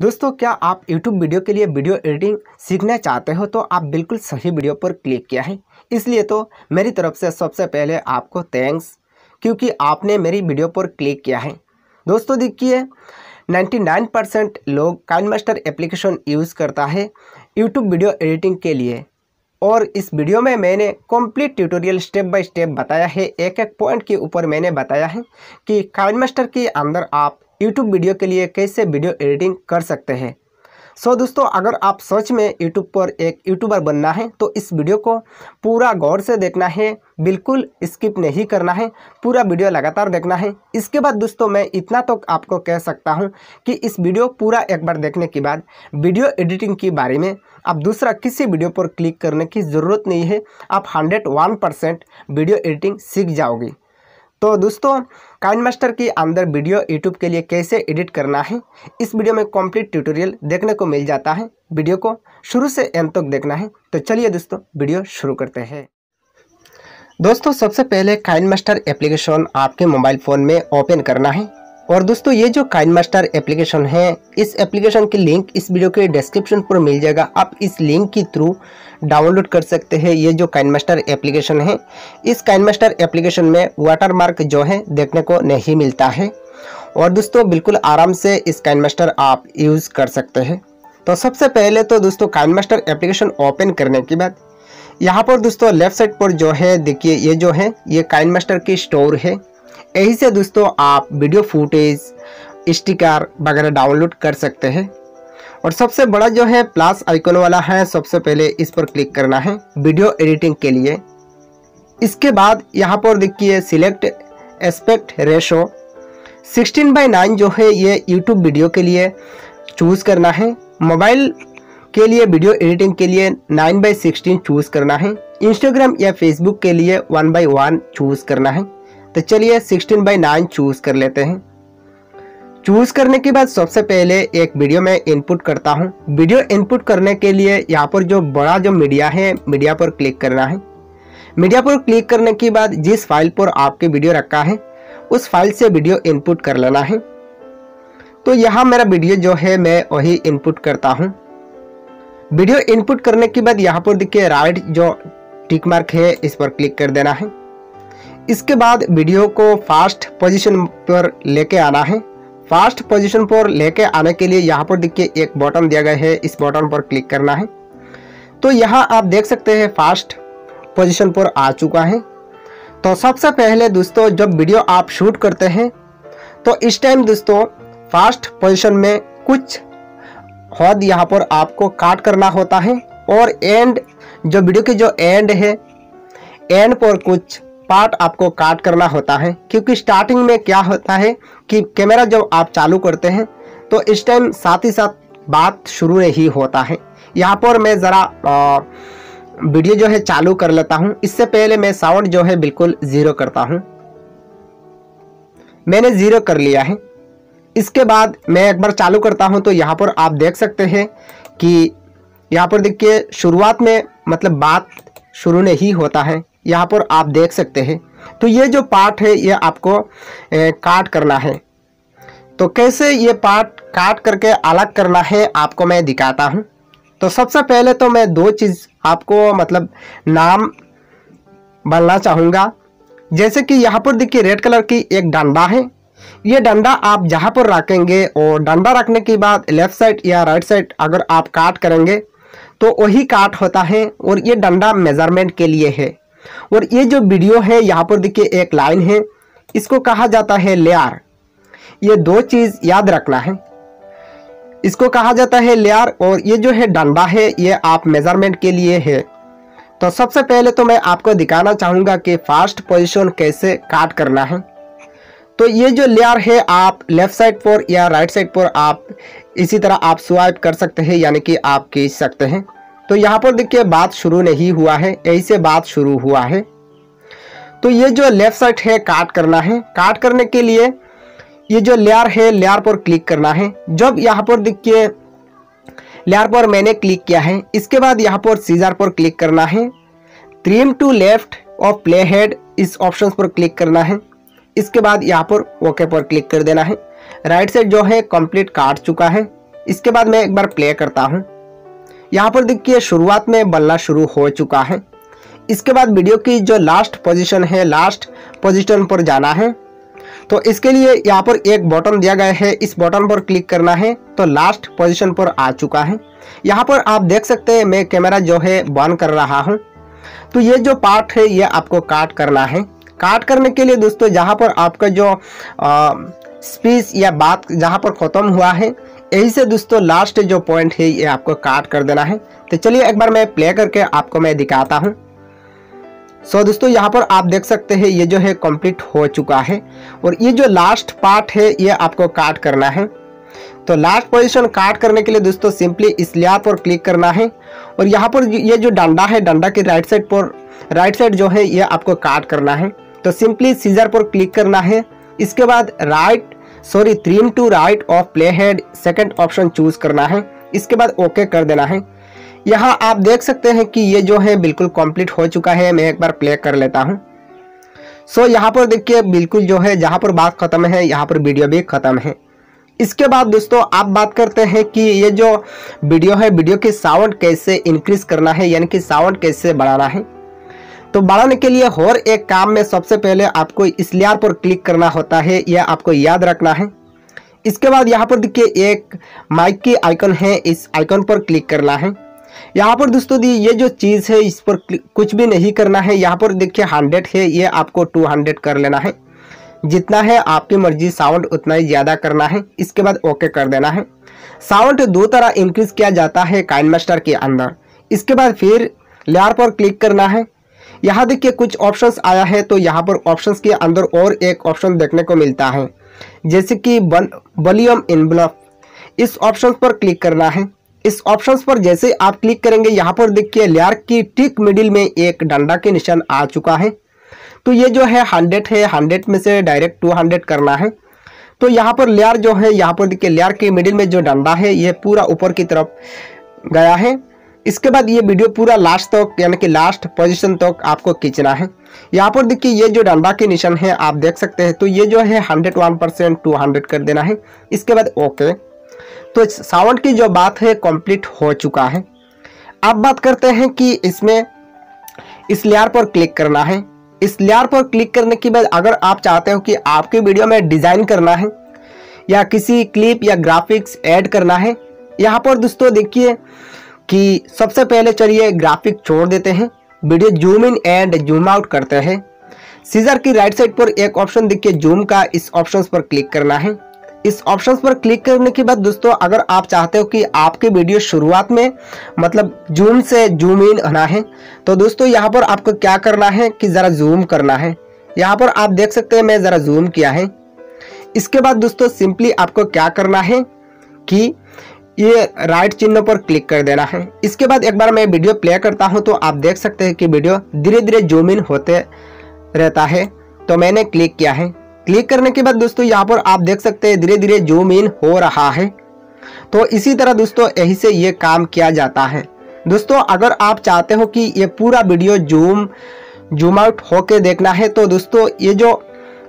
दोस्तों, क्या आप YouTube वीडियो के लिए वीडियो एडिटिंग सीखना चाहते हो तो आप बिल्कुल सही वीडियो पर क्लिक किया है। इसलिए तो मेरी तरफ़ से सबसे पहले आपको थैंक्स क्योंकि आपने मेरी वीडियो पर क्लिक किया है। दोस्तों, देखिए 99 परसेंट लोग काइन मास्टर एप्लीकेशन यूज़ करता है यूट्यूब वीडियो एडिटिंग के लिए। और इस वीडियो में मैंने complete tutorial step by step बताया है। एक एक पॉइंट के ऊपर मैंने बताया है कि काइन मास्टर के अंदर आप यूट्यूब वीडियो के लिए कैसे वीडियो एडिटिंग कर सकते हैं? सो so, दोस्तों अगर आप सच में यूट्यूब पर एक यूट्यूबर बनना है तो इस वीडियो को पूरा गौर से देखना है बिल्कुल स्किप नहीं करना है पूरा वीडियो लगातार देखना है। इसके बाद दोस्तों मैं इतना तो आपको कह सकता हूँ कि इस वीडियो पूरा एक बार देखने के बाद वीडियो एडिटिंग के बारे में आप दूसरा किसी वीडियो पर क्लिक करने की ज़रूरत नहीं है। आप hundred one percent video editing सीख जाओगे। तो दोस्तों काइन मास्टर के अंदर वीडियो यूट्यूब के लिए कैसे एडिट करना है, इस वीडियो में कंप्लीट ट्यूटोरियल देखने को मिल जाता है। वीडियो को शुरू से एंड तक देखना है। तो चलिए दोस्तों, वीडियो शुरू करते हैं। दोस्तों, सबसे पहले काइन मास्टर एप्लीकेशन आपके मोबाइल फ़ोन में ओपन करना है। और दोस्तों, ये जो काइन मास्टर एप्लीकेशन है, इस एप्लीकेशन की लिंक इस वीडियो के डिस्क्रिप्शन पर मिल जाएगा। आप इस लिंक के थ्रू डाउनलोड कर सकते हैं ये जो काइन मास्टर एप्लीकेशन है। इस काइन मास्टर एप्लीकेशन में वाटर मार्क जो है देखने को नहीं मिलता है। और दोस्तों, बिल्कुल आराम से इस काइन मास्टर आप यूज़ कर सकते हैं। तो सबसे पहले तो दोस्तों काइन मास्टर एप्लीकेशन ओपन करने के बाद यहाँ पर दोस्तों लेफ़्ट साइड पर जो है, देखिए ये जो है, ये काइन मास्टर की स्टोर है। यही से दोस्तों, आप वीडियो फुटेज स्टिकर वगैरह डाउनलोड कर सकते हैं। और सबसे बड़ा जो है प्लस आइकन वाला है, सबसे पहले इस पर क्लिक करना है वीडियो एडिटिंग के लिए। इसके बाद यहाँ पर देखिए select aspect ratio 16 by nine जो है ये यूट्यूब वीडियो के लिए चूज़ करना है। मोबाइल के लिए वीडियो एडिटिंग के लिए 9 बाई सिक्सटीन चूज़ करना है। इंस्टाग्राम या फेसबुक के लिए 1 बाई वन चूज़ करना है। तो चलिए 16 बाई नाइन चूज़ कर लेते हैं। चूज़ करने के बाद सबसे पहले एक वीडियो में इनपुट करता हूँ। वीडियो इनपुट करने के लिए यहाँ पर जो बड़ा जो मीडिया है, मीडिया पर क्लिक करना है। मीडिया पर क्लिक करने के बाद जिस फ़ाइल पर आपके वीडियो रखा है, उस फ़ाइल से वीडियो इनपुट कर लेना है। तो यहाँ मेरा वीडियो जो है, मैं वही इनपुट करता हूँ। वीडियो इनपुट करने के बाद यहाँ पर देखिए राइट जो टिक मार्क है, इस पर क्लिक कर देना है। इसके बाद वीडियो को फास्ट पोजीशन पर लेके आना है। फास्ट पोजीशन पर लेके आने के लिए यहाँ पर देखिए एक बटन दिया गया है। इस बटन पर क्लिक करना है। तो यहाँ आप देख सकते हैं फास्ट पोजीशन पर आ चुका है। तो सबसे पहले दोस्तों, जब वीडियो आप शूट करते हैं तो इस टाइम दोस्तों फास्ट पोजीशन में कुछ हद यहाँ पर आपको काट करना होता है। और एंड जो वीडियो की जो एंड है एंड पर कुछ पार्ट आपको काट करना होता है। क्योंकि स्टार्टिंग में क्या होता है कि कैमरा जब आप चालू करते हैं तो इस टाइम साथ ही साथ बात शुरू नहीं होता है। यहाँ पर मैं ज़रा वीडियो जो है चालू कर लेता हूँ। इससे पहले मैं साउंड जो है बिल्कुल ज़ीरो करता हूँ। मैंने ज़ीरो कर लिया है। इसके बाद मैं एक बार चालू करता हूँ तो यहाँ पर आप देख सकते हैं कि यहाँ पर देखिए, शुरुआत में मतलब बात शुरू नहीं होता है। यहाँ पर आप देख सकते हैं। तो ये जो पार्ट है, ये आपको काट करना है। तो कैसे ये पार्ट काट करके अलग करना है, आपको मैं दिखाता हूँ। तो सबसे पहले तो मैं दो चीज़ आपको मतलब नाम बनना चाहूँगा। जैसे कि यहाँ पर देखिए, रेड कलर की एक डंडा है। ये डंडा आप जहाँ पर रखेंगे, और डंडा रखने के बाद लेफ़्ट साइड या राइट साइड अगर आप काट करेंगे तो वही काट होता है, और ये डंडा मेज़रमेंट के लिए है। और ये जो वीडियो है, यहाँ पर देखिए एक लाइन है। इसको कहा जाता है लेयर। ये दो चीज़ याद रखना है। इसको कहा जाता है लेयर और ये जो है डंडा है, ये आप मेज़रमेंट के लिए है। तो सबसे पहले तो मैं आपको दिखाना चाहूँगा कि फास्ट पोजीशन कैसे काट करना है। तो ये जो लेयर है, आप लेफ़्ट साइड पर या राइट साइड पर आप इसी तरह आप स्वाइप कर सकते हैं, यानी कि आप खींच सकते हैं। तो यहाँ पर देखिए बात शुरू नहीं हुआ है यही से बात शुरू हुआ है। तो ये जो लेफ़्ट साइड है काट करना है। काट करने के लिए ये जो लेयर है लेयर पर क्लिक करना है। जब यहाँ पर देखिए लेयर पर मैंने क्लिक किया है, इसके बाद यहाँ पर सीजर पर क्लिक करना है। ट्रिम टू लेफ़्ट और प्ले हेड इस ऑप्शन पर क्लिक करना है। इसके बाद यहाँ पर ओके पर क्लिक कर देना है। राइट साइड जो है कंप्लीट काट चुका है। इसके बाद मैं एक बार प्ले करता हूँ। यहाँ पर देखिए, शुरुआत में बनना शुरू हो चुका है। इसके बाद वीडियो की जो लास्ट पोजीशन है लास्ट पोजीशन पर जाना है। तो इसके लिए यहाँ पर एक बटन दिया गया है। इस बटन पर क्लिक करना है तो लास्ट पोजीशन पर आ चुका है। यहाँ पर आप देख सकते हैं, मैं कैमरा जो है बंद कर रहा हूँ। तो ये जो पार्ट है, ये आपको काट करना है। काट करने के लिए दोस्तों, जहाँ पर आपका जो स्पीच या बात जहाँ पर ख़त्म हुआ है यही से दोस्तों लास्ट जो पॉइंट है ये आपको काट कर देना है। तो चलिए एक बार मैं प्ले करके आपको मैं दिखाता हूँ। सो so, दोस्तों यहाँ पर आप देख सकते हैं ये जो है कंप्लीट हो चुका है। और ये जो लास्ट पार्ट है ये आपको काट करना है। तो लास्ट पोजीशन काट करने के लिए दोस्तों सिंपली इस लेयर पर क्लिक करना है। और यहाँ पर ये जो डंडा है डंडा की राइट साइड पर राइट साइड जो है ये आपको काट करना है। तो सिंपली सीजर पर क्लिक करना है। इसके बाद right sorry trim to right of play head second option choose करना है। इसके बाद ओके कर देना है। यहाँ आप देख सकते हैं कि ये जो है बिल्कुल कंप्लीट हो चुका है। मैं एक बार प्ले कर लेता हूँ। सो so, यहाँ पर देखिए बिल्कुल जो है जहाँ पर बात खत्म है यहाँ पर वीडियो भी खत्म है। इसके बाद दोस्तों आप बात करते हैं कि ये जो वीडियो है वीडियो की साउंड कैसे इंक्रीज करना है यानी कि साउंड कैसे बढ़ाना है। तो बढ़ाने के लिए और एक काम में सबसे पहले आपको इस लेयर पर क्लिक करना होता है, यह आपको याद रखना है। इसके बाद यहाँ पर देखिए एक माइक की आइकन है, इस आइकन पर क्लिक करना है। यहाँ पर दोस्तों दी ये जो चीज़ है, इस पर कुछ भी नहीं करना है। यहाँ पर देखिए हंड्रेड है, ये आपको टू हंड्रेड कर लेना है। जितना है, आपकी मर्ज़ी साउंड उतना ही ज़्यादा करना है। इसके बाद ओके कर देना है। साउंड दो तरह इंक्रीज किया जाता है काइन के अंदर। इसके बाद फिर लेयर पर क्लिक करना है। यहाँ देखिए कुछ ऑप्शंस आया है तो यहाँ पर ऑप्शंस के अंदर और एक ऑप्शन देखने को मिलता है। जैसे कि वॉल्यूम इनवलप इस ऑप्शन पर क्लिक करना है। इस ऑप्शंस पर जैसे आप क्लिक करेंगे, यहाँ पर देखिए लेयर की टिक मिडिल में एक डंडा के निशान आ चुका है। तो ये जो है हंड्रेड है हंड्रेड में से डायरेक्ट टू हंड्रेड करना है। तो यहाँ पर लेयर जो है, यहाँ पर देखिए लेयर के मिडिल में जो डंडा है, ये पूरा ऊपर की तरफ़ गया है। इसके बाद ये वीडियो पूरा लास्ट तक, यानी कि लास्ट पोजीशन तक आपको खींचना है। यहाँ पर देखिए, ये जो डंडा के निशान है, आप देख सकते हैं तो ये जो है hundred one percent two hundred कर देना है। इसके बाद ओके तो साउंड की जो बात है कंप्लीट हो चुका है। अब बात करते हैं कि इसमें इस लेयर पर क्लिक करना है। इस लेयर पर क्लिक करने के बाद अगर आप चाहते हो कि आपके वीडियो में डिज़ाइन करना है, या किसी क्लिप या ग्राफिक्स ऐड करना है, यहाँ पर दोस्तों देखिए कि सबसे पहले चलिए ग्राफिक छोड़ देते हैं। Video zoom in and zoom out करते हैं। सीजर की राइट साइड पर एक ऑप्शन देखिए जूम का इस ऑप्शन पर क्लिक करना है। इस ऑप्शन पर क्लिक करने के बाद दोस्तों, अगर आप चाहते हो कि आपके वीडियो शुरुआत में मतलब जूम से जूम इन आना है तो दोस्तों यहाँ पर आपको क्या करना है कि ज़रा जूम करना है। यहाँ पर आप देख सकते हैं मैं ज़रा जूम किया है। इसके बाद दोस्तों सिंपली आपको क्या करना है कि ये राइट चिन्ह पर क्लिक कर देना है। इसके बाद एक बार मैं वीडियो प्ले करता हूँ तो आप देख सकते हैं कि वीडियो धीरे धीरे जूम इन होते रहता है। तो मैंने क्लिक किया है। क्लिक करने के बाद दोस्तों, यहाँ पर आप देख सकते हैं धीरे धीरे जूम इन हो रहा है। तो इसी तरह दोस्तों, यही से ये काम किया जाता है। दोस्तों, अगर आप चाहते हो कि ये पूरा वीडियो जूम जूम आउट होके देखना है तो दोस्तों, ये जो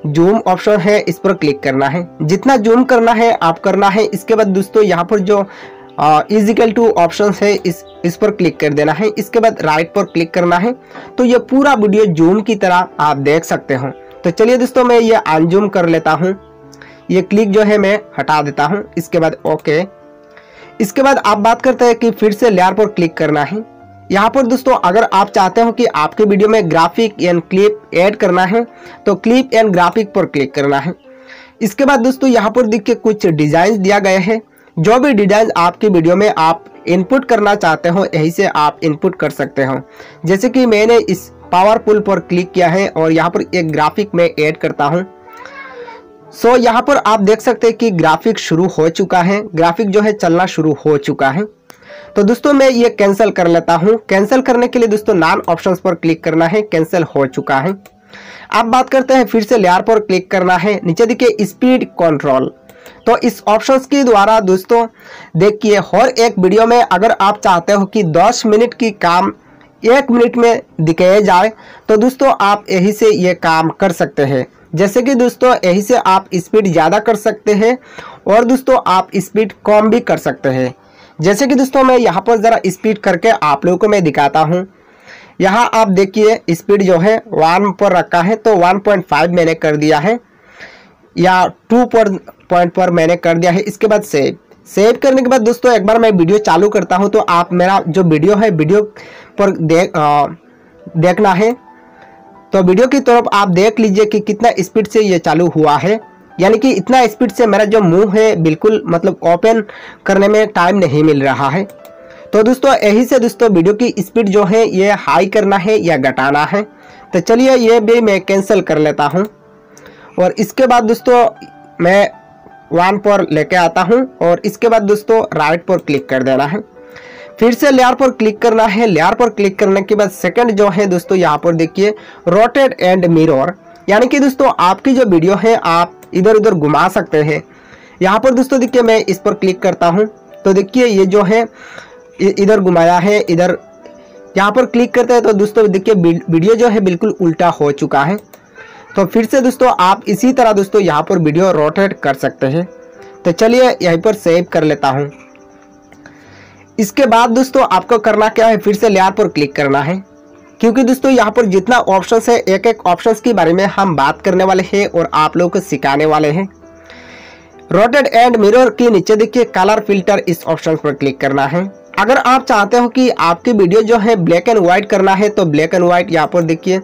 जूम ऑप्शन है, इस पर क्लिक करना है। जितना जूम करना है, आप करना है। इसके बाद दोस्तों, यहाँ पर जो इजिकल टू ऑप्शन है, इस इस पर क्लिक कर देना है। इसके बाद राइट पर क्लिक करना है। तो ये पूरा वीडियो जूम की तरह आप देख सकते हो। तो चलिए दोस्तों, मैं ये अनजूम कर लेता हूँ। ये क्लिक जो है, मैं हटा देता हूँ। इसके बाद ओके इसके बाद आप बात करते हैं कि फिर से लेयर पर क्लिक करना है। यहाँ पर दोस्तों अगर आप चाहते हो कि आपके वीडियो में ग्राफिक एंड क्लिप ऐड करना है तो क्लिप एंड ग्राफिक पर क्लिक करना है। इसके बाद दोस्तों यहाँ पर देखिए कुछ डिज़ाइन दिया गया है। जो भी डिज़ाइन आपके वीडियो में आप इनपुट करना चाहते हो यही से आप इनपुट कर सकते हो। जैसे कि मैंने इस पावरफुल पर क्लिक किया है और यहाँ पर एक ग्राफिक में ऐड करता हूँ। सो so, यहाँ पर आप देख सकते हैं कि ग्राफिक शुरू हो चुका है। ग्राफिक जो है चलना शुरू हो चुका है। तो दोस्तों, मैं ये कैंसिल कर लेता हूँ। कैंसिल करने के लिए दोस्तों नान ऑप्शंस पर क्लिक करना है। कैंसिल हो चुका है। अब बात करते हैं, फिर से लेयर पर क्लिक करना है। नीचे देखिए स्पीड कंट्रोल तो इस ऑप्शंस के द्वारा दोस्तों, देखिए, हर एक वीडियो में अगर आप चाहते हो कि 10 मिनट की काम एक मिनट में दिखाया जाए तो दोस्तों, आप यही से ये काम कर सकते हैं। जैसे कि दोस्तों, यही से आप स्पीड ज़्यादा कर सकते हैं और दोस्तों, आप स्पीड कम भी कर सकते हैं। जैसे कि दोस्तों मैं यहाँ पर ज़रा स्पीड करके आप लोगों को मैं दिखाता हूँ। यहाँ आप देखिए स्पीड जो है वन पर रखा है तो 1.5 मैंने कर दिया है। या टू पर पॉइंट पर मैंने कर दिया है। इसके बाद सेव सेव करने के बाद दोस्तों एक बार मैं वीडियो चालू करता हूँ तो आप मेरा जो वीडियो है वीडियो पर देख आ, देखना है। तो वीडियो की तरफ़ आप देख लीजिए कि कितना स्पीड से ये चालू हुआ है। यानी कि इतना स्पीड से मेरा जो मुँह है बिल्कुल मतलब ओपन करने में टाइम नहीं मिल रहा है। तो दोस्तों, यही से दोस्तों वीडियो की स्पीड जो है, ये हाई करना है या घटाना है? तो चलिए, ये भी मैं कैंसिल कर लेता हूँ। और इसके बाद दोस्तों, मैं वन पर लेके आता हूँ और इसके बाद दोस्तों राइट पर क्लिक कर देना है। फिर से लेयर पर क्लिक करना है। लेयर पर क्लिक करने के बाद सेकंड जो है दोस्तों, यहाँ पर देखिए रोटेड एंड मिरर यानी कि दोस्तों, आपकी जो वीडियो है, आप इधर उधर घुमा सकते हैं। यहाँ पर दोस्तों, देखिए, मैं इस पर क्लिक करता हूँ। तो देखिए, ये जो है इधर घुमाया है, इधर। यहाँ पर क्लिक करते हैं तो दोस्तों, देखिए वीडियो जो है, बिल्कुल उल्टा हो चुका है। तो फिर से दोस्तों, आप इसी तरह दोस्तों, यहाँ पर वीडियो रोटेट कर सकते हैं। तो चलिए, यहीं पर सेव कर लेता हूँ। इसके बाद दोस्तों, आपको करना क्या है, फिर से लेयर पर क्लिक करना है। क्योंकि दोस्तों, यहाँ पर जितना ऑप्शन है एक एक ऑप्शन के बारे में हम बात करने वाले हैं और आप लोगों को सिखाने वाले हैं। रोटेड एंड मिरर के नीचे देखिए कलर फ़िल्टर इस ऑप्शन पर क्लिक करना है। अगर आप चाहते हो कि आपकी वीडियो जो है ब्लैक एंड व्हाइट करना है तो ब्लैक एंड व्हाइट यहाँ पर देखिए,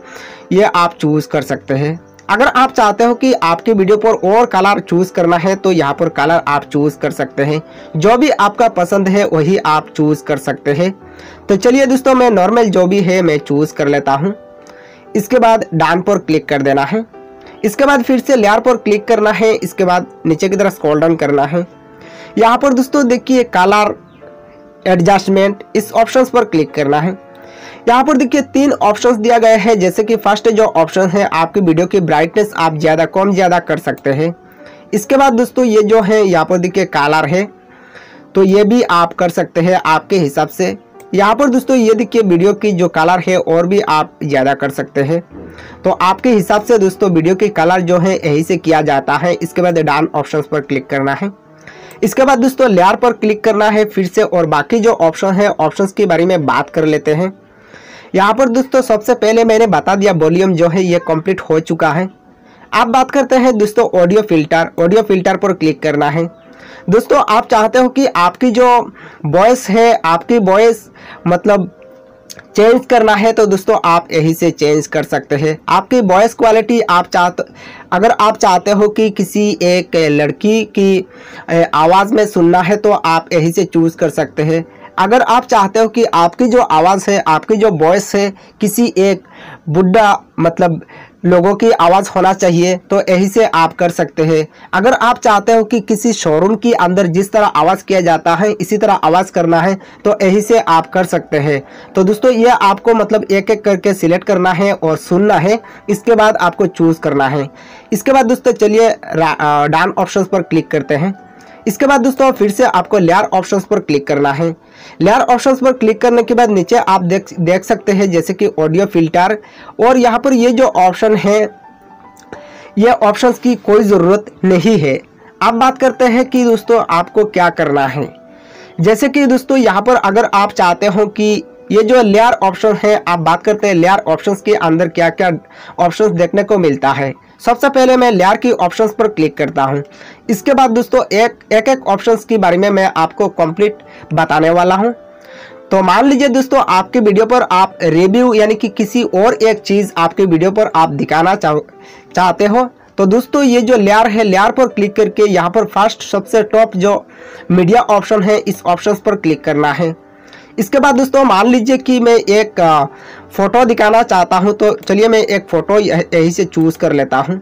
ये आप चूज़ कर सकते हैं। अगर आप चाहते हो कि आपकी वीडियो पर और कलर चूज़ करना है तो यहाँ पर कलर आप चूज़ कर सकते हैं। जो भी आपका पसंद है, वही आप चूज़ कर सकते हैं। तो चलिए दोस्तों, मैं नॉर्मल जो भी है, मैं चूज़ कर लेता हूँ। इसके बाद डान पर क्लिक कर देना है। इसके बाद फिर से लेयर पर क्लिक करना है। इसके बाद नीचे की तरफ़ स्क्रॉल डाउन करना है। यहाँ पर दोस्तों, देखिए कलर एडजस्टमेंट इस ऑप्शन पर क्लिक करना है। यहाँ पर देखिए, तीन ऑप्शंस दिया गया है, जैसे कि फ़र्स्ट जो ऑप्शन है, आपकी वीडियो की ब्राइटनेस आप ज़्यादा, कम ज़्यादा कर सकते हैं। इसके बाद दोस्तों, ये जो है, यहाँ पर देखिए कलर है तो ये भी आप कर सकते हैं आपके हिसाब से। यहाँ पर दोस्तों, ये देखिए वीडियो की जो कलर है, और भी आप ज़्यादा कर सकते हैं। तो आपके हिसाब से दोस्तों वीडियो की कलर जो है, यही से किया जाता है। इसके बाद डान ऑप्शन पर क्लिक करना है। इसके बाद दोस्तों लेयर पर क्लिक करना है, फिर से, और बाकी जो ऑप्शन है ऑप्शंस के बारे में बात कर लेते हैं। यहाँ पर दोस्तों, सबसे पहले मैंने बता दिया वॉल्यूम जो है, ये कंप्लीट हो चुका है। आप बात करते हैं दोस्तों, ऑडियो फ़िल्टर। ऑडियो फ़िल्टर पर क्लिक करना है। दोस्तों, आप चाहते हो कि आपकी जो वॉइस है, आपकी वॉइस मतलब चेंज करना है तो दोस्तों, आप यही से चेंज कर सकते हैं। आपकी वॉइस क्वालिटी आप चाहते, अगर आप चाहते हो कि किसी एक लड़की की आवाज़ में सुनना है तो आप यही से चूज़ कर सकते हैं। अगर आप चाहते हो कि आपकी जो आवाज़ है, आपकी जो वॉइस है, किसी एक बुढ़ा मतलब लोगों की आवाज़ होना चाहिए तो यही से आप कर सकते हैं। अगर आप चाहते हो कि किसी शोरूम के अंदर जिस तरह आवाज़ किया जाता है, इसी तरह आवाज़ करना है तो यही से आप कर सकते हैं। तो दोस्तों, ये आपको मतलब एक एक करके सिलेक्ट करना है और सुनना है। इसके बाद आपको चूज़ करना है। इसके बाद दोस्तों, चलिए डान ऑप्शन पर क्लिक करते हैं। इसके बाद दोस्तों, फिर से आपको लेयर ऑप्शंस पर क्लिक करना है। लेयर ऑप्शंस पर क्लिक करने के बाद नीचे आप देख देख सकते हैं, जैसे कि ऑडियो फ़िल्टर और यहाँ पर ये जो ऑप्शन है, ये ऑप्शंस की कोई ज़रूरत नहीं है। अब बात करते हैं कि दोस्तों, आपको क्या करना है। जैसे कि दोस्तों, यहाँ पर अगर आप चाहते हो कि ये जो लेयर ऑप्शन है, आप बात करते हैं लेयर ऑप्शंस के अंदर क्या क्या ऑप्शंस देखने को मिलता है। सबसे पहले मैं लेयर की ऑप्शंस पर क्लिक करता हूँ। इसके बाद दोस्तों, एक एक एक ऑप्शंस के बारे में मैं आपको कंप्लीट बताने वाला हूँ। तो मान लीजिए दोस्तों, आपके वीडियो पर आप रिव्यू यानी कि किसी और एक चीज़ आपके वीडियो पर आप दिखाना चाह, चाहते हो तो दोस्तों ये जो लेयर है लेयर पर क्लिक करके यहाँ पर फ़र्स्ट सबसे टॉप जो मीडिया ऑप्शन है, इस ऑप्शन पर क्लिक करना है। इसके बाद दोस्तों मान लीजिए कि मैं एक फ़ोटो दिखाना चाहता हूँ तो चलिए मैं एक फ़ोटो यहीं से चूज़ कर लेता हूँ।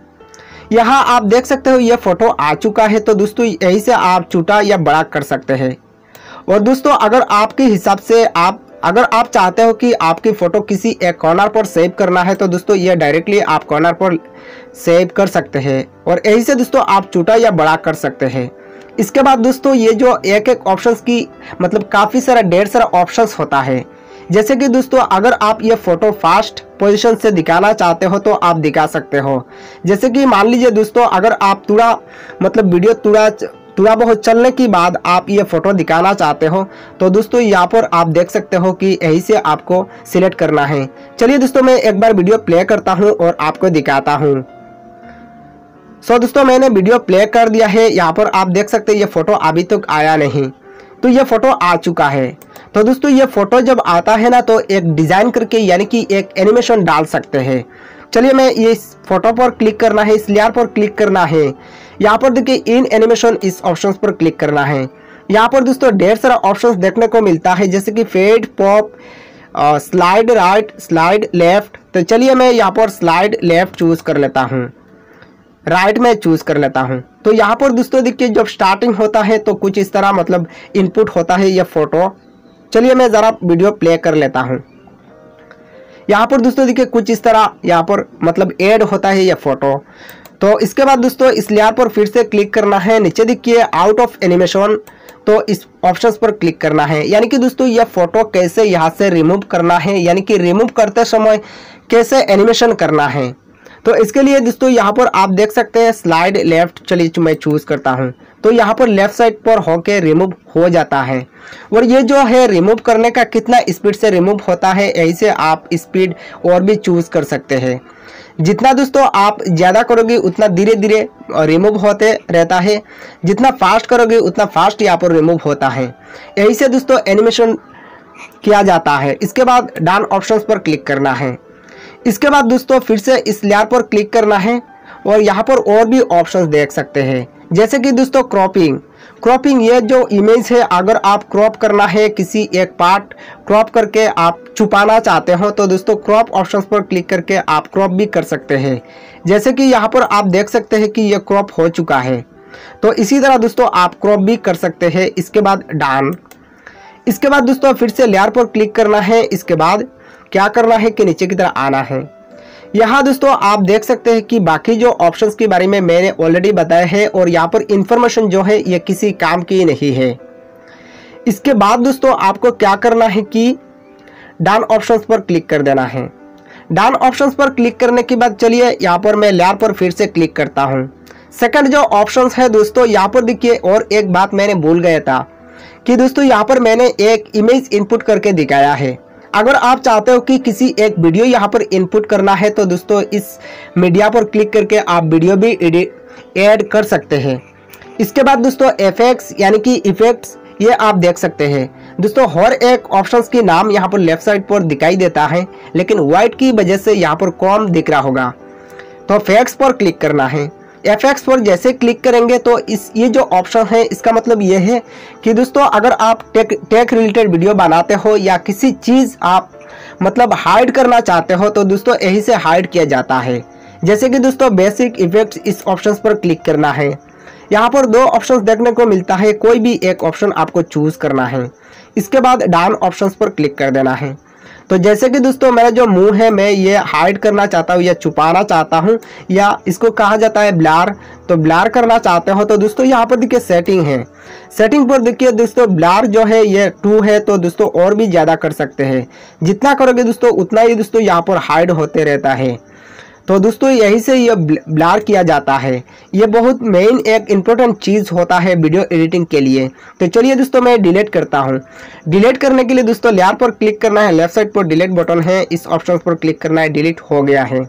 यहाँ आप देख सकते हो ये फ़ोटो आ चुका है तो दोस्तों यहीं से आप छोटा या बड़ा कर सकते हैं। और दोस्तों अगर आपके हिसाब से आप, अगर आप चाहते हो कि आपकी फ़ोटो किसी एक कॉर्नर पर सेव करना है तो दोस्तों ये डायरेक्टली आप कॉर्नर पर सेव कर सकते हैं। और यहीं से दोस्तों आप छोटा या बड़ा कर सकते हैं। इसके बाद दोस्तों, ये जो एक एक ऑप्शन की मतलब काफ़ी सारा, ढेर सारा ऑप्शन होता है। जैसे कि दोस्तों, अगर आप ये फ़ोटो फास्ट पोजीशन से दिखाना चाहते हो तो आप दिखा सकते हो। जैसे कि मान लीजिए दोस्तों, अगर आप थोड़ा मतलब वीडियो थोड़ा थोड़ा बहुत चलने के बाद आप ये फ़ोटो दिखाना चाहते हो तो दोस्तों, यहाँ पर आप देख सकते हो कि यही से आपको सिलेक्ट करना है। चलिए दोस्तों, मैं एक बार वीडियो प्ले करता हूँ और आपको दिखाता हूँ। सो दोस्तों, मैंने वीडियो प्ले कर दिया है। यहाँ पर आप देख सकते हैं, ये फ़ोटो अभी तक तो आया नहीं। तो ये फ़ोटो आ चुका है। तो दोस्तों, ये फ़ोटो जब आता है ना तो एक डिज़ाइन करके, यानी कि एक एनिमेशन डाल सकते हैं। चलिए, मैं ये इस फ़ोटो पर क्लिक करना है, इस लेयर पर क्लिक करना है। यहाँ पर देखिए इन एनिमेशन इस ऑप्शन पर क्लिक करना है। यहाँ पर दोस्तों, ढेर सारा ऑप्शन देखने को मिलता है, जैसे कि fade pop slide right slide left तो चलिए, मैं यहाँ पर स्लाइड लेफ़्ट चूज़ कर लेता हूँ। राइट में चूज़ कर लेता हूँ। तो यहाँ पर दोस्तों देखिए, जब स्टार्टिंग होता है तो कुछ इस तरह मतलब इनपुट होता है यह फ़ोटो चलिए मैं ज़रा वीडियो प्ले कर लेता हूँ। यहाँ पर दोस्तों देखिए, कुछ इस तरह यहाँ पर मतलब ऐड होता है यह फ़ोटो तो इसके बाद दोस्तों, इस लेयर पर फिर से क्लिक करना है। नीचे देखिए आउट ऑफ़ एनिमेशन तो इस ऑप्शंस पर क्लिक करना है। यानी कि दोस्तों, यह फ़ोटो कैसे यहाँ से रिमूव करना है? यानी कि रिमूव करते समय कैसे एनिमेशन करना है? तो इसके लिए दोस्तों यहाँ पर आप देख सकते हैं स्लाइड लेफ़्ट चलिए मैं चूज़ करता हूँ। तो यहाँ पर लेफ़्ट साइड पर होके रिमूव हो जाता है। और ये जो है रिमूव करने का कितना स्पीड से रिमूव होता है, ऐसे आप स्पीड और भी चूज़ कर सकते हैं। जितना दोस्तों आप ज़्यादा करोगे, उतना धीरे धीरे रिमूव होते रहता है। जितना फास्ट करोगे, उतना फास्ट यहाँ पर रिमूव होता है। यही से दोस्तों एनिमेशन किया जाता है। इसके बाद डान ऑप्शंस पर क्लिक करना है। इसके बाद दोस्तों फिर से इस लेयर पर क्लिक करना है और यहाँ पर और भी ऑप्शंस देख सकते हैं। जैसे कि दोस्तों क्रॉपिंग क्रॉपिंग ये जो इमेज है, अगर आप क्रॉप करना है किसी एक पार्ट क्रॉप करके आप छुपाना चाहते हो तो दोस्तों क्रॉप ऑप्शंस पर क्लिक करके आप क्रॉप भी कर सकते हैं। जैसे कि यहाँ पर आप देख सकते हैं कि ये क्रॉप हो चुका है। तो इसी तरह दोस्तों आप क्रॉप भी कर सकते हैं। इसके बाद डान इसके बाद दोस्तों फिर से लेयर पर क्लिक करना है। इसके बाद क्या करना है कि नीचे की तरह आना है? यहाँ दोस्तों, आप देख सकते हैं कि बाकी जो ऑप्शंस के बारे में मैंने ऑलरेडी बताया है और यहाँ पर इंफॉर्मेशन जो है, ये किसी काम की नहीं है। इसके बाद दोस्तों, आपको क्या करना है कि डान ऑप्शंस पर क्लिक कर देना है। डान ऑप्शंस पर क्लिक करने के बाद चलिए, यहाँ पर मैं लेयर पर फिर से क्लिक करता हूँ। सेकंड जो ऑप्शंस है दोस्तों, यहाँ पर देखिए, और एक बात मैंने भूल गया था कि दोस्तों, यहाँ पर मैंने एक इमेज इनपुट करके दिखाया है। अगर आप चाहते हो कि किसी एक वीडियो यहाँ पर इनपुट करना है तो दोस्तों इस मीडिया पर क्लिक करके आप वीडियो भी ऐड कर सकते हैं। इसके बाद दोस्तों एफेक्ट्स यानी कि इफेक्ट्स ये आप देख सकते हैं। दोस्तों हर एक ऑप्शंस के नाम यहाँ पर लेफ़्ट साइड पर दिखाई देता है, लेकिन व्हाइट की वजह से यहाँ पर कॉम दिख रहा होगा। तो फैक्स पर क्लिक करना है। एफ़ एक्स पर जैसे क्लिक करेंगे तो इस, ये जो ऑप्शन है, इसका मतलब ये है कि दोस्तों, अगर आप टेक टेक रिलेटेड वीडियो बनाते हो या किसी चीज़ आप मतलब हाइड करना चाहते हो तो दोस्तों, यही से हाइड किया जाता है। जैसे कि दोस्तों बेसिक इफेक्ट्स इस ऑप्शन पर क्लिक करना है। यहाँ पर दो ऑप्शंस देखने को मिलता है, कोई भी एक ऑप्शन आपको चूज़ करना है। इसके बाद डाउन ऑप्शंस पर क्लिक कर देना है। तो जैसे कि दोस्तों, मेरा जो मुँह है, मैं ये हाइड करना चाहता हूँ या छुपाना चाहता हूँ या इसको कहा जाता है ब्लार तो ब्लार करना चाहते हो तो दोस्तों, यहाँ पर देखिए सेटिंग है। सेटिंग पर देखिए दोस्तों ब्लार जो है, ये टू है तो दोस्तों और भी ज़्यादा कर सकते हैं। जितना करोगे दोस्तों, उतना ही दोस्तों, यहाँ पर हाइड होते रहता है। तो दोस्तों, यही से ये ब्लार किया जाता है। ये बहुत मेन एक इम्पोर्टेंट चीज़ होता है वीडियो एडिटिंग के लिए। तो चलिए दोस्तों, मैं डिलीट करता हूँ। डिलीट करने के लिए दोस्तों लेयर पर क्लिक करना है। लेफ़्ट साइड पर डिलीट बटन है। इस ऑप्शन पर क्लिक करना है। डिलीट हो गया है।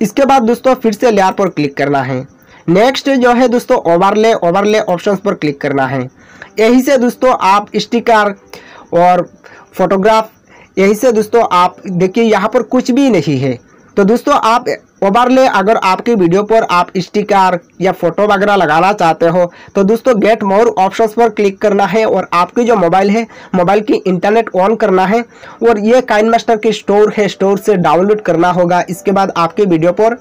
इसके बाद दोस्तों, फिर से लेयर पर क्लिक करना है। नेक्स्ट जो है दोस्तों ओवरले ओवरले ऑप्शन पर क्लिक करना है। यही से दोस्तों, आप स्टिकर और फोटोग्राफ यही से दोस्तों, आप देखिए, यहाँ पर कुछ भी नहीं है। तो दोस्तों, आप ओवरले अगर आपकी वीडियो पर आप स्टिकर या फ़ोटो वगैरह लगाना चाहते हो तो दोस्तों, गेट मोर ऑप्शंस पर क्लिक करना है और आपकी जो मोबाइल है, मोबाइल की इंटरनेट ऑन करना है और ये काइन मास्टर की स्टोर है, स्टोर से डाउनलोड करना होगा। इसके बाद आपकी वीडियो पर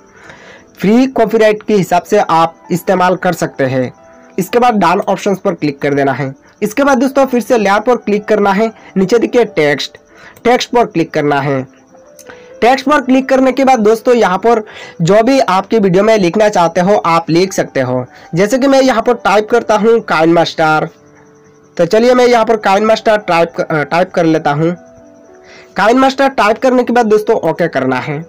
फ्री कॉपीराइट के हिसाब से आप इस्तेमाल कर सकते हैं। इसके बाद डाउन ऑप्शन पर क्लिक कर देना है। इसके बाद दोस्तों, फिर से लेयर पर क्लिक करना है। नीचे देखिए टेक्स्ट। टेक्स्ट पर क्लिक करना है। टेक्स्ट पर क्लिक करने के बाद दोस्तों यहाँ पर जो भी आपकी वीडियो में लिखना चाहते हो, आप लिख सकते हो। जैसे कि मैं यहाँ पर टाइप करता हूँ काइन मास्टर तो चलिए मैं यहाँ पर काइन मास्टर टाइप टाइप कर लेता हूँ। काइन मास्टर टाइप करने के बाद दोस्तों ओके करना है।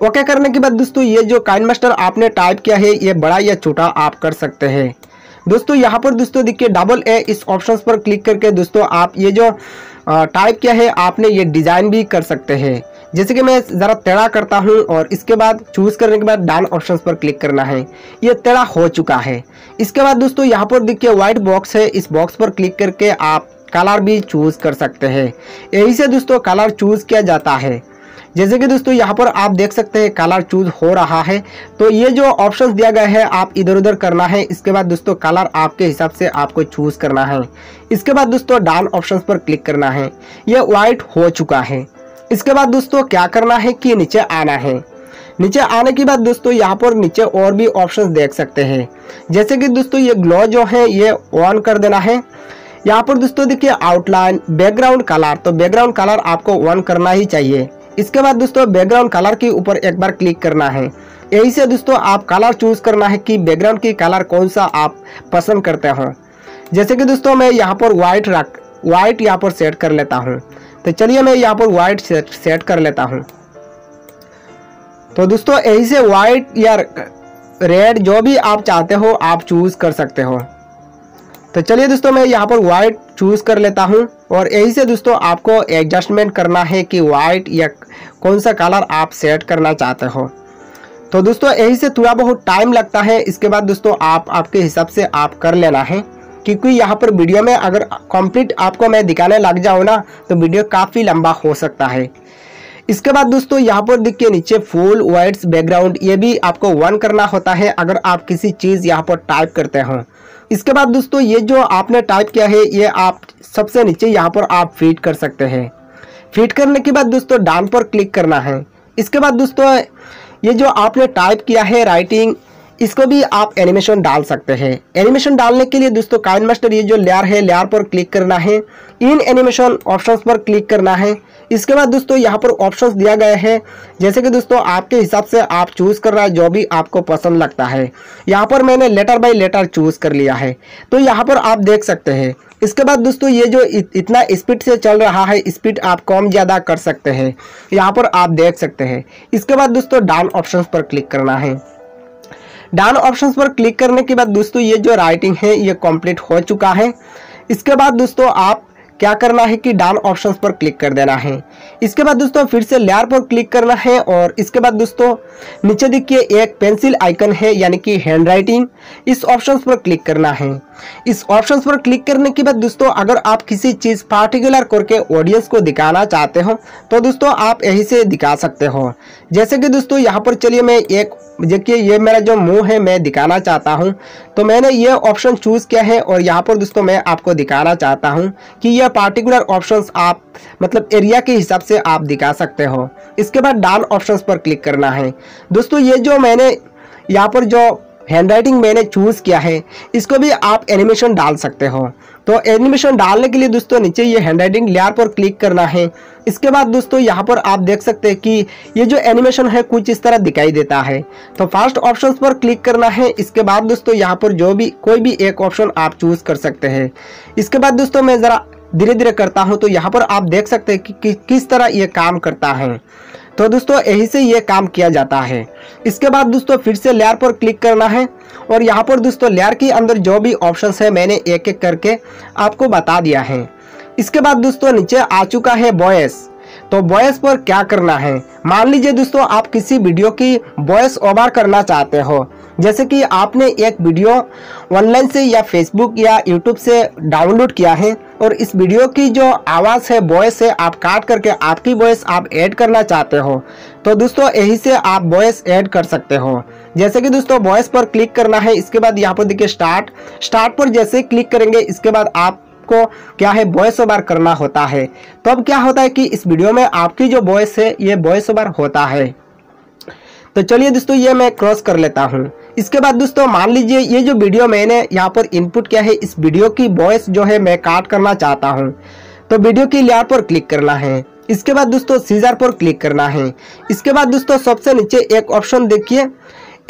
ओके करने के बाद दोस्तों ये जो काइन मास्टर आपने टाइप किया है, ये बड़ा या छोटा आप कर सकते हैं। दोस्तों यहाँ पर दोस्तों देखिए डबल ए इस ऑप्शन पर क्लिक करके दोस्तों आप ये जो टाइप किया है, आपने ये डिज़ाइन भी कर सकते हैं। जैसे कि मैं ज़रा टेढ़ा करता हूँ और इसके बाद चूज़ करने के बाद डान ऑप्शन पर क्लिक करना है। ये टेढ़ा हो चुका है। इसके बाद दोस्तों, यहाँ पर देखिए व्हाइट बॉक्स है। इस बॉक्स पर क्लिक करके आप कलर भी चूज़ कर सकते हैं। यही से दोस्तों कलर चूज़ किया जाता है। जैसे कि दोस्तों, यहाँ पर आप देख सकते हैं कलर चूज़ हो रहा है। तो ये जो ऑप्शन दिया गया है, आप इधर उधर करना है। इसके बाद दोस्तों कलर आपके हिसाब से आपको चूज़ करना है। इसके बाद दोस्तों डान ऑप्शन पर क्लिक करना है। ये व्हाइट हो चुका है। इसके बाद दोस्तों, क्या करना है कि नीचे आना है। नीचे आने के बाद दोस्तों, यहाँ पर नीचे और भी ऑप्शंस देख सकते हैं। जैसे कि दोस्तों, ये ग्लो जो है, ये ऑन कर देना है। यहाँ पर दोस्तों, देखिए आउटलाइन बैकग्राउंड कलर तो बैकग्राउंड कलर आपको ऑन करना ही चाहिए। इसके बाद दोस्तों बैकग्राउंड कलर के ऊपर एक बार क्लिक करना है। यही से दोस्तों, आप कलर चूज़ करना है कि बैकग्राउंड की कलर कौन सा आप पसंद करते हो। जैसे कि दोस्तों, मैं यहाँ पर व्हाइट रख व्हाइट यहाँ पर सेट कर लेता हूँ। तो चलिए मैं यहाँ पर वाइट सेट सेट कर लेता हूँ। तो दोस्तों, यही से वाइट या रेड जो भी आप चाहते हो, आप चूज़ कर सकते हो। तो चलिए दोस्तों, मैं यहाँ पर वाइट चूज़ कर लेता हूँ और यही से दोस्तों, आपको एडजस्टमेंट करना है कि वाइट या कौन सा कलर आप सेट करना चाहते हो। तो दोस्तों, यही से थोड़ा बहुत टाइम लगता है, इसके बाद दोस्तों, आप, आपके हिसाब से आप कर लेना है। क्योंकि यहाँ पर वीडियो में अगर कंप्लीट आपको मैं दिखाने लग जाऊँ ना तो वीडियो काफ़ी लंबा हो सकता है। इसके बाद दोस्तों, यहाँ पर देखिए नीचे फुल वाइट्स बैकग्राउंड ये भी आपको वन करना होता है अगर आप किसी चीज़ यहाँ पर टाइप करते हो। इसके बाद दोस्तों, ये जो आपने टाइप किया है, ये आप सबसे नीचे यहाँ पर आप फ़ीड कर सकते हैं। फ़ीड करने के बाद दोस्तों डाउन पर क्लिक करना है। इसके बाद दोस्तों, ये जो आपने टाइप किया है राइटिंग इसको भी आप एनिमेशन डाल सकते हैं। एनिमेशन डालने के लिए दोस्तों काइन मास्टर ये जो लेयर है लेयर पर क्लिक करना है। इन एनिमेशन ऑप्शंस पर क्लिक करना है। इसके बाद दोस्तों, यहाँ पर ऑप्शंस दिया गया है। जैसे कि दोस्तों, आपके हिसाब से आप चूज़ कर रहा है, जो भी आपको पसंद लगता है। यहाँ पर मैंने लेटर बाई लेटर चूज़ कर लिया है। तो यहाँ पर आप देख सकते हैं। इसके बाद दोस्तों, ये जो इतना स्पीड से चल रहा है स्पीड आप कम ज़्यादा कर सकते हैं। यहाँ पर आप देख सकते हैं। इसके बाद दोस्तों डाउन ऑप्शन पर क्लिक करना है। डाउन ऑप्शन पर क्लिक करने के बाद दोस्तों ये जो राइटिंग है, ये कंप्लीट हो चुका है। इसके बाद दोस्तों आप क्या करना है कि डाउन ऑप्शंस पर क्लिक कर देना है। इसके बाद दोस्तों फिर से लेयर पर क्लिक करना है और इसके बाद दोस्तों नीचे देखिए एक पेंसिल आइकन है, यानी कि हैंड राइटिंग इस ऑप्शन पर क्लिक करना है। इस ऑप्शन पर क्लिक करने के बाद दोस्तों, अगर आप किसी चीज़ पार्टिकुलर करके ऑडियंस को दिखाना चाहते हो तो दोस्तों आप यही से दिखा सकते हो। जैसे कि दोस्तों, यहाँ पर चलिए मैं एक, देखिए ये मेरा जो मुँह है, मैं दिखाना चाहता हूँ। तो मैंने ये ऑप्शन चूज़ किया है और यहाँ पर दोस्तों मैं आपको दिखाना चाहता हूँ कि यह पार्टिकुलर ऑप्शंस आप मतलब एरिया के हिसाब से आप दिखा सकते हो। इसके बाद डाउन ऑप्शंस पर क्लिक करना है। दोस्तों, ये जो मैंने यहाँ पर जो हैंड राइटिंग मैंने चूज़ किया है। इसको भी आप एनिमेशन डाल सकते हो। तो एनिमेशन डालने के लिए दोस्तों नीचे ये हैंड राइटिंग लेयर पर क्लिक करना है। इसके बाद दोस्तों यहाँ पर आप देख सकते हैं कि ये जो एनिमेशन है कुछ इस तरह दिखाई देता है। तो फ़र्स्ट ऑप्शन पर क्लिक करना है। इसके बाद दोस्तों यहाँ पर जो भी कोई भी एक ऑप्शन आप चूज़ कर सकते हैं। इसके बाद दोस्तों मैं ज़रा धीरे धीरे करता हूँ। तो यहाँ पर आप देख सकते हैं कि, कि किस तरह ये काम करता है। तो दोस्तों, यही से ये काम किया जाता है। इसके बाद दोस्तों, फिर से लेयर पर क्लिक करना है। और यहाँ पर दोस्तों लेयर के अंदर जो भी ऑप्शन है, मैंने एक एक करके आपको बता दिया है। इसके बाद दोस्तों, नीचे आ चुका है बॉयस तो बॉयस पर क्या करना है? मान लीजिए दोस्तों, आप किसी वीडियो की बॉयस ओवर करना चाहते हो। जैसे कि आपने एक वीडियो ऑनलाइन से या फेसबुक या यूट्यूब से डाउनलोड किया है और इस वीडियो की जो आवाज़ है वॉइस है, आप काट करके आपकी वॉइस आप ऐड करना चाहते हो तो दोस्तों यही से आप वॉइस ऐड कर सकते हो। जैसे कि दोस्तों वॉइस पर क्लिक करना है, इसके बाद यहाँ पर देखिए स्टार्ट स्टार्ट पर जैसे क्लिक करेंगे, इसके बाद आप को क्या है वॉइस ओवर करना होता है। तो अब क्या होता है कि इस वीडियो में आपकी जो वॉइस है, ये वॉइस ओवर होता है। तो चलिए दोस्तों ये मैं क्रॉस कर लेता हूँ। इसके बाद दोस्तों, मान लीजिए ये जो वीडियो मैंने यहाँ पर इनपुट किया है, इस वीडियो की वॉइस जो है मैं काट करना चाहता हूँ। तो वीडियो की लेयर पर क्लिक करना है। इसके बाद दोस्तों सीजर पर क्लिक करना है। इसके बाद दोस्तों, सबसे नीचे एक ऑप्शन देखिए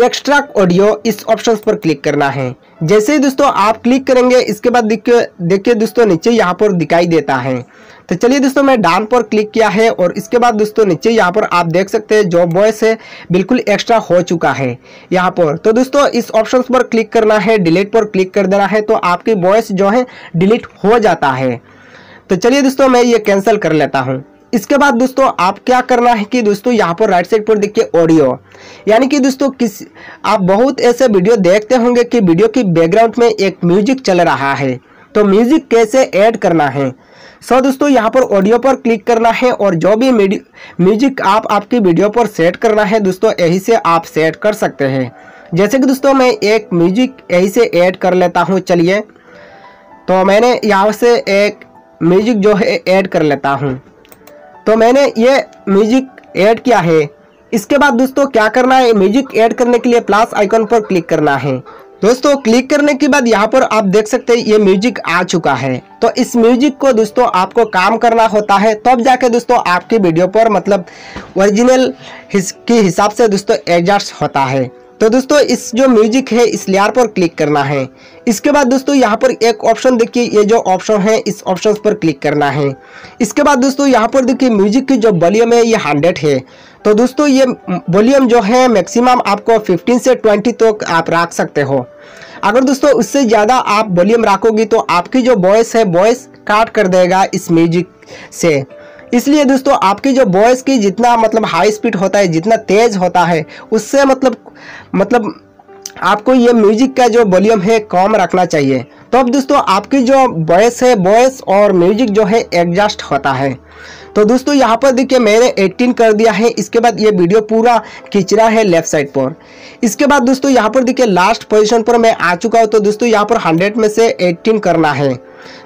एक्स्ट्रैक्ट ऑडियो इस ऑप्शन पर क्लिक करना है। जैसे ही दोस्तों, आप क्लिक करेंगे, इसके बाद देखिए दोस्तों, नीचे यहाँ पर दिखाई देता है। तो चलिए दोस्तों, मैं डान पर क्लिक किया है और इसके बाद दोस्तों, नीचे यहाँ पर आप देख सकते हैं जो वॉइस है, बिल्कुल एक्स्ट्रा हो चुका है यहाँ पर। तो दोस्तों, इस ऑप्शन पर क्लिक करना है डिलीट पर क्लिक कर देना है तो आपकी वॉइस जो है डिलीट हो जाता है। तो चलिए दोस्तों, मैं ये कैंसिल कर लेता हूँ। इसके बाद दोस्तों, आप क्या करना है कि दोस्तों, यहाँ पर राइट साइड पर देखिए ऑडियो यानी कि दोस्तों, किस, आप बहुत ऐसे वीडियो देखते होंगे कि वीडियो की बैकग्राउंड में एक म्यूज़िक चल रहा है। तो म्यूज़िक कैसे ऐड करना है? सो दोस्तों, यहाँ पर ऑडियो पर क्लिक करना है और जो भी म्यूज़िक आप आपकी वीडियो पर सेट करना है दोस्तों, यही से आप सेट कर सकते हैं। जैसे कि दोस्तों, मैं एक म्यूज़िक यही से ऐड कर लेता हूँ, चलिए। तो मैंने यहाँ से एक म्यूज़िक जो है ऐड कर लेता हूँ। तो मैंने ये म्यूज़िक ऐड किया है। इसके बाद दोस्तों, क्या करना है? म्यूज़िक ऐड करने के लिए प्लस आइकन पर क्लिक करना है। दोस्तों क्लिक करने के बाद यहाँ पर आप देख सकते हैं, ये म्यूज़िक आ चुका है। तो इस म्यूज़िक को दोस्तों, आपको काम करना होता है, तब जाके दोस्तों, आपकी वीडियो पर मतलब ओरिजिनल के हिसाब से दोस्तों एडजस्ट होता है। तो दोस्तों, इस जो म्यूज़िक है, इस लेयर पर क्लिक करना है। इसके बाद दोस्तों, यहाँ पर एक ऑप्शन देखिए, ये जो ऑप्शन है, इस ऑप्शन पर क्लिक करना है। इसके बाद दोस्तों, यहाँ पर देखिए म्यूज़िक की जो वॉल्यूम है, ये हंड्रेड है। तो दोस्तों, ये वॉल्यूम जो है, मैक्सिमम आपको 15 से 20 तक तो आप रख सकते हो। अगर दोस्तों, उससे ज़्यादा आप वॉल्यूम रखोगी तो आपकी जो वॉइस है वॉइस काट कर देगा इस म्यूज़िक से। इसलिए दोस्तों, आपकी जो वॉइस की जितना मतलब हाई स्पीड होता है, जितना तेज होता है, उससे मतलब मतलब आपको ये म्यूज़िक का जो वॉल्यूम है, कम रखना चाहिए। तो अब दोस्तों, आपकी जो वॉइस है वॉइस और म्यूज़िक जो है एडजस्ट होता है। तो दोस्तों, यहाँ पर देखिए मैंने 18 कर दिया है। इसके बाद ये वीडियो पूरा खींच रहा है लेफ़्ट साइड पर। इसके बाद दोस्तों, यहाँ पर देखिए लास्ट पोजिशन पर मैं आ चुका हूँ। तो दोस्तों, यहाँ पर 100 में से 18 करना है।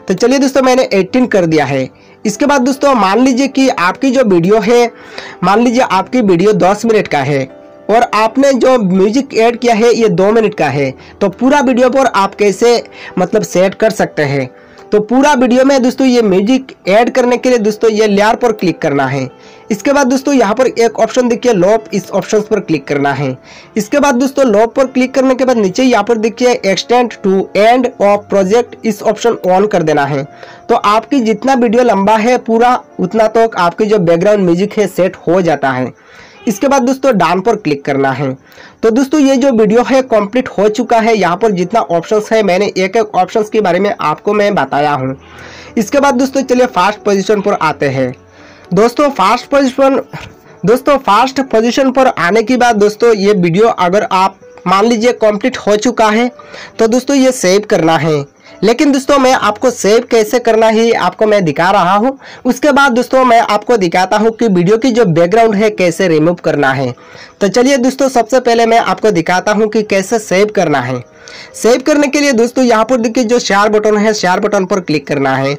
तो चलिए दोस्तों, मैंने 18 कर दिया है। इसके बाद दोस्तों, मान लीजिए कि आपकी जो वीडियो है, मान लीजिए आपकी वीडियो 10 मिनट का है और आपने जो म्यूज़िक ऐड किया है, ये दो मिनट का है। तो पूरा वीडियो पर आप कैसे मतलब सेट कर सकते हैं? तो पूरा वीडियो में दोस्तों ये म्यूज़िक ऐड करने के लिए दोस्तों ये लेयर पर क्लिक करना है। इसके बाद दोस्तों यहाँ पर एक ऑप्शन देखिए लॉप इस ऑप्शन पर क्लिक करना है। इसके बाद दोस्तों लॉप पर क्लिक करने के बाद नीचे यहाँ पर देखिए extend to end of project इस ऑप्शन ऑन कर देना है। तो आपकी जितना वीडियो लंबा है पूरा, उतना तो आपकी जो बैकग्राउंड म्यूज़िक है सेट हो जाता है। इसके बाद दोस्तों डाउन पर क्लिक करना है। तो दोस्तों ये जो वीडियो है, कंप्लीट हो चुका है। यहाँ पर जितना ऑप्शंस है, मैंने एक एक ऑप्शंस के बारे में आपको मैं बताया हूँ। इसके बाद दोस्तों चलिए फास्ट पोजीशन पर आते हैं। दोस्तों फास्ट पोजीशन दोस्तों फास्ट पोजीशन पर आने के बाद दोस्तों ये वीडियो अगर आप मान लीजिए कंप्लीट हो चुका है तो दोस्तों ये सेव करना है। लेकिन दोस्तों, मैं आपको सेव कैसे करना ही, आपको मैं दिखा रहा हूँ। उसके बाद दोस्तों, मैं आपको दिखाता हूँ कि वीडियो की जो बैकग्राउंड है, कैसे रिमूव करना है। तो चलिए दोस्तों, सबसे पहले मैं आपको दिखाता हूँ कि कैसे सेव करना है। सेव करने के लिए दोस्तों, यहाँ पर देखिए जो शेयर बटन है शेयर बटन पर क्लिक करना है।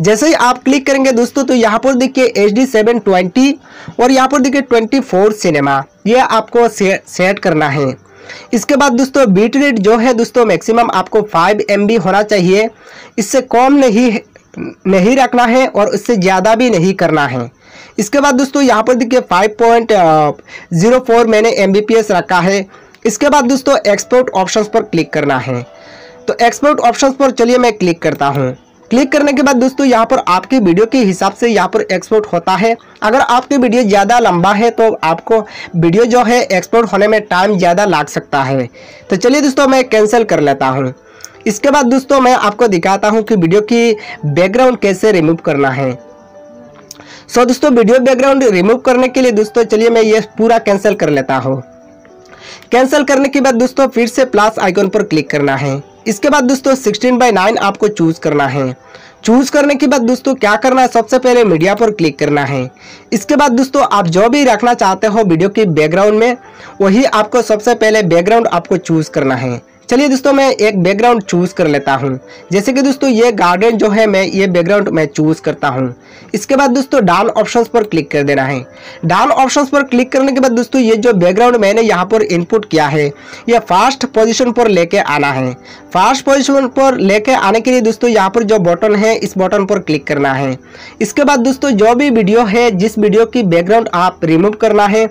जैसे ही आप क्लिक करेंगे दोस्तों तो यहाँ पर देखिए एच डी सेवन ट्वेंटी और यहाँ पर देखिए ट्वेंटी फोर सिनेमा ये आपको सेट करना है। इसके बाद दोस्तों बीट रेट जो है दोस्तों मैक्सिमम आपको फाइव एम होना चाहिए। इससे कम नहीं नहीं रखना है और उससे ज़्यादा भी नहीं करना है। इसके बाद दोस्तों, यहाँ पर देखिए फाइव पॉइंट ज़ीरो फोर मैंने एमबीपीएस रखा है। इसके बाद दोस्तों एक्सपोर्ट ऑप्शंस पर क्लिक करना है। तो एक्सपोर्ट ऑप्शंस पर चलिए मैं क्लिक करता हूँ। क्लिक करने के बाद दोस्तों यहाँ पर आपकी वीडियो के हिसाब से यहाँ पर एक्सपोर्ट होता है। अगर आपकी वीडियो ज़्यादा लंबा है तो आपको वीडियो जो है एक्सपोर्ट होने में टाइम ज़्यादा लग सकता है। तो चलिए दोस्तों मैं कैंसिल कर लेता हूँ। इसके बाद दोस्तों मैं आपको दिखाता हूँ कि वीडियो की बैकग्राउंड कैसे रिमूव करना है। सो so, दोस्तों वीडियो बैकग्राउंड रिमूव करने के लिए दोस्तों चलिए मैं ये पूरा कैंसिल कर लेता हूँ। कैंसिल करने के बाद दोस्तों फिर से प्लस आइकॉन पर क्लिक करना है। इसके बाद दोस्तों 16 बाई नाइन आपको चूज़ करना है। चूज़ करने के बाद दोस्तों क्या करना है? सबसे पहले मीडिया पर क्लिक करना है। इसके बाद दोस्तों आप जो भी रखना चाहते हो वीडियो के बैकग्राउंड में, वही आपको सबसे पहले बैकग्राउंड आपको चूज़ करना है। चलिए दोस्तों मैं एक बैकग्राउंड चूज़ कर लेता हूँ। जैसे कि दोस्तों ये गार्डन जो है मैं ये बैकग्राउंड मैं चूज़ करता हूँ। इसके बाद दोस्तों डाउन ऑप्शंस पर क्लिक कर देना है। डाउन ऑप्शंस पर क्लिक करने के बाद दोस्तों ये जो बैकग्राउंड मैंने यहाँ पर इनपुट किया है, ये फास्ट पोजिशन पर लेके आना है। फास्ट पोजिशन पर लेके आने के लिए दोस्तों यहाँ पर जो बटन है, इस बटन पर क्लिक करना है। इसके बाद दोस्तों जो भी वीडियो है, जिस वीडियो की बैकग्राउंड आप रिमूव करना है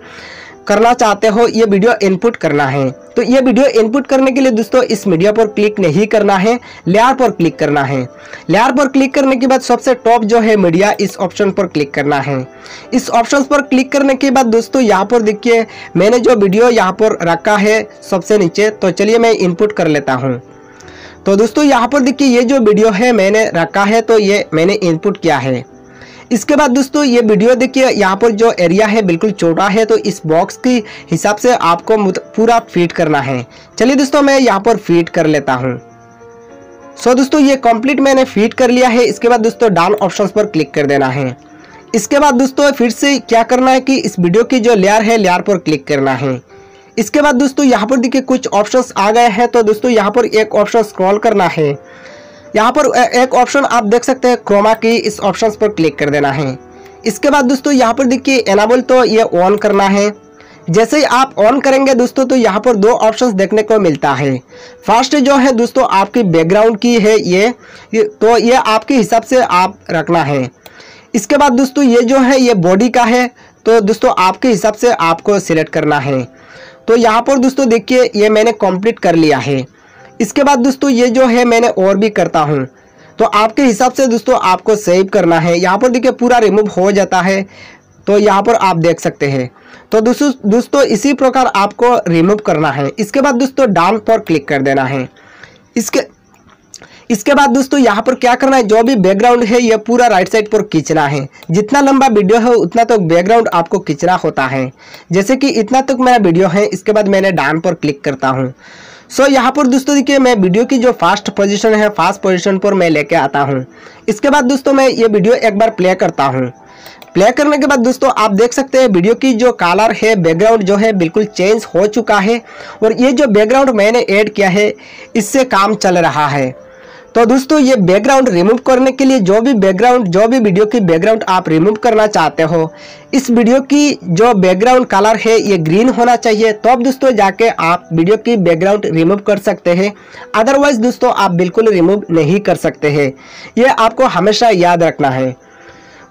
करना चाहते हो, ये वीडियो इनपुट करना है। तो ये वीडियो इनपुट करने के लिए दोस्तों, इस मीडिया पर क्लिक नहीं करना है लेयर पर क्लिक करना है। लेयर पर क्लिक करने के बाद सबसे टॉप जो है मीडिया इस ऑप्शन पर क्लिक करना है। इस ऑप्शन पर क्लिक करने के बाद दोस्तों, यहाँ पर देखिए, मैंने जो वीडियो यहाँ पर रखा है सबसे नीचे तो चलिए मैं इनपुट कर लेता हूँ। तो दोस्तों, यहाँ पर देखिए, ये जो वीडियो है मैंने रखा है तो ये मैंने इनपुट किया है। इसके बाद दोस्तों ये वीडियो देखिए यहाँ पर जो एरिया है बिल्कुल छोटा है तो इस बॉक्स के हिसाब से आपको पूरा फिट करना है। चलिए दोस्तों मैं यहाँ पर फिट कर लेता हूँ। सो so, दोस्तों ये कंप्लीट मैंने फिट कर लिया है। इसके बाद दोस्तों डाउन ऑप्शन पर क्लिक कर देना है। इसके बाद दोस्तों फिर से क्या करना है कि इस वीडियो की जो लेयर है लेयर पर क्लिक करना है। इसके बाद दोस्तों यहाँ पर देखिए कुछ ऑप्शंस आ गए हैं तो दोस्तों यहाँ पर एक ऑप्शन स्क्रॉल करना है। यहाँ पर एक ऑप्शन आप देख सकते हैं क्रोमा की इस ऑप्शन पर क्लिक कर देना है। इसके बाद दोस्तों यहाँ पर देखिए एनाबल तो ये ऑन करना है। जैसे ही आप ऑन करेंगे दोस्तों तो यहाँ पर दो ऑप्शंस देखने को मिलता है। फ़र्स्ट जो है दोस्तों आपकी बैकग्राउंड की है ये, तो ये आपके हिसाब से आप रखना है। इसके बाद दोस्तों ये जो है ये बॉडी का है तो दोस्तों आपके हिसाब से आपको सिलेक्ट करना है। तो यहाँ पर दोस्तों देखिए ये मैंने कंप्लीट कर लिया है। इसके बाद दोस्तों, ये जो है मैंने और भी करता हूँ। तो आपके हिसाब से दोस्तों, आपको सेव करना है। यहाँ पर देखिए, पूरा रिमूव हो जाता है। तो यहाँ पर आप देख सकते हैं। तो दोस्तों दोस्तों, इसी प्रकार आपको रिमूव करना है। इसके बाद दोस्तों डाउन पर क्लिक कर देना है। इसके इसके बाद दोस्तों, यहाँ पर क्या करना है? जो भी बैकग्राउंड है, ये पूरा राइट साइड पर खींचना है। जितना लंबा वीडियो है, उतना तो बैकग्राउंड आपको खींचना होता है। जैसे कि इतना तक तो मेरा वीडियो है, इसके बाद मैंने डाउन पर क्लिक करता हूँ। सो so, यहाँ पर दोस्तों देखिए मैं वीडियो की जो फास्ट पोजीशन है फास्ट पोजीशन पर मैं लेके आता हूँ। इसके बाद दोस्तों मैं ये वीडियो एक बार प्ले करता हूँ। प्ले करने के बाद दोस्तों आप देख सकते हैं वीडियो की जो कलर है बैकग्राउंड जो है बिल्कुल चेंज हो चुका है। और ये जो बैकग्राउंड मैंने ऐड किया है इससे काम चल रहा है। तो दोस्तों, ये बैकग्राउंड रिमूव करने के लिए जो भी बैकग्राउंड जो भी वीडियो की बैकग्राउंड आप रिमूव करना चाहते हो, इस वीडियो की जो बैकग्राउंड कलर है, ये ग्रीन होना चाहिए तो अब दोस्तों जाके आप वीडियो की बैकग्राउंड रिमूव कर सकते हैं। अदरवाइज़ दोस्तों, आप बिल्कुल रिमूव नहीं कर सकते हैं। ये आपको हमेशा याद रखना है।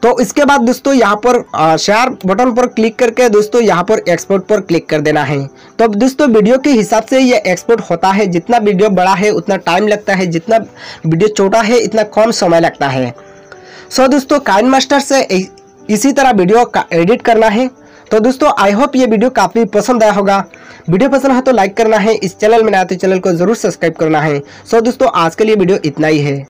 तो इसके बाद दोस्तों यहाँ पर शेयर बटन पर क्लिक करके दोस्तों यहाँ पर एक्सपोर्ट पर क्लिक कर देना है। तो अब दोस्तों वीडियो के हिसाब से ये एक्सपोर्ट होता है। जितना वीडियो बड़ा है, उतना टाइम लगता है। जितना वीडियो छोटा है, इतना कम समय लगता है। सो दोस्तों काइन मास्टर से इसी तरह वीडियो का एडिट करना है। तो दोस्तों आई होप ये वीडियो काफ़ी पसंद आया होगा। वीडियो पसंद है तो लाइक करना है। इस चैनल में नया तो चैनल को ज़रूर सब्सक्राइब करना है। सो दोस्तों, आज के लिए वीडियो इतना ही है।